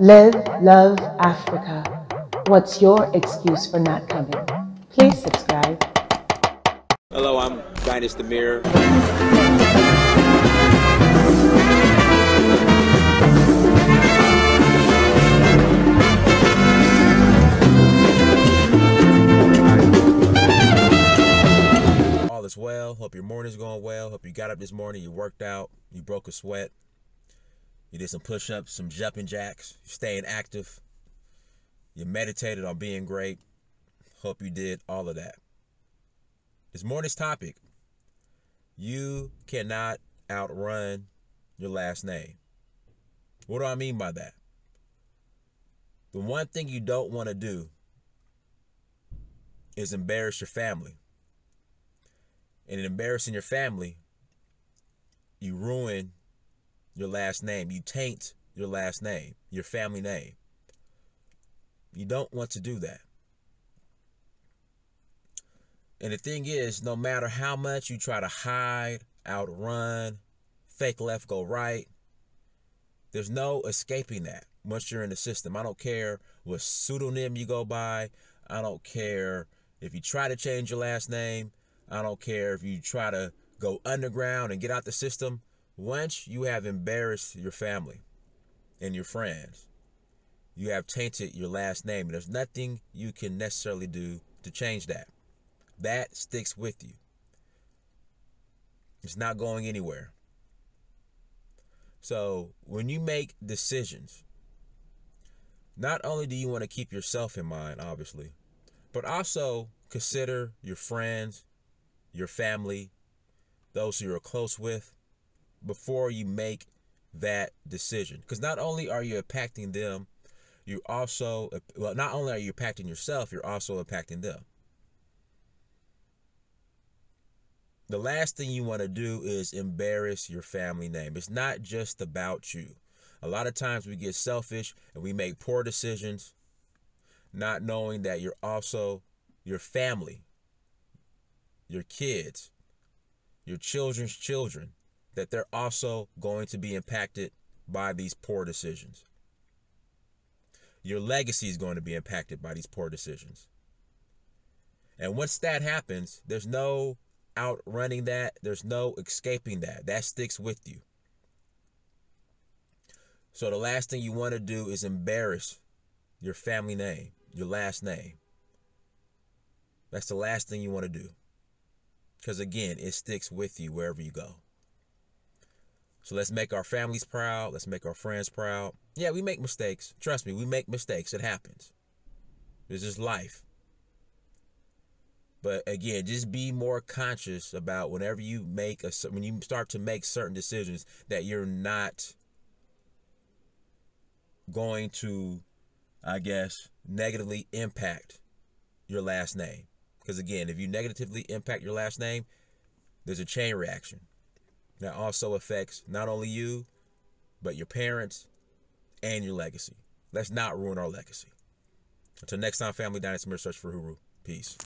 Live, love Africa. What's your excuse for not coming? Please subscribe. Hello, I'm Dynast Amir. All is well. Hope your morning's going well. Hope you got up this morning, you worked out, you broke a sweat, you did some push ups, some jumping jacks, staying active, you meditated on being great. Hope you did all of that. This morning's topic you cannot outrun your last name. What do I mean by that? The one thing you don't want to do is embarrass your family. And in embarrassing your family, you ruin your last name. You taint your last name, your family name. You don't want to do that. And the thing is, no matter how much you try to hide, outrun, fake left, go right, there's no escaping that once you're in the system. I don't care what pseudonym you go by. I don't care if you try to change your last name. I don't care if you try to go underground and get out the system. Once you have embarrassed your family and your friends, you have tainted your last name. And there's nothing you can necessarily do to change that. That sticks with you. It's not going anywhere. So when you make decisions, not only do you want to keep yourself in mind, obviously, but also consider your friends, your family, those who you're close with, before you make that decision. Because not only are you impacting them, you also, well, not only are you impacting yourself, you're also impacting them. The last thing you want to do is embarrass your family name. It's not just about you. A lot of times we get selfish and we make poor decisions, not knowing that you're also your family, your kids, your children's children, that they're also going to be impacted by these poor decisions. Your legacy is going to be impacted by these poor decisions. And once that happens, there's no outrunning that, there's no escaping that. That sticks with you. So the last thing you want to do is embarrass your family name, your last name. That's the last thing you want to do. Because again, it sticks with you wherever you go. So let's make our families proud. Let's make our friends proud. Yeah, we make mistakes. Trust me, we make mistakes. It happens. This is life. But again, just be more conscious about whenever you make a when you start to make certain decisions that you're not going to, I guess, negatively impact your last name. Because again, if you negatively impact your last name, there's a chain reaction that also affects not only you, but your parents and your legacy. Let's not ruin our legacy. Until next time, family dynasty, search for Uhuru. Peace.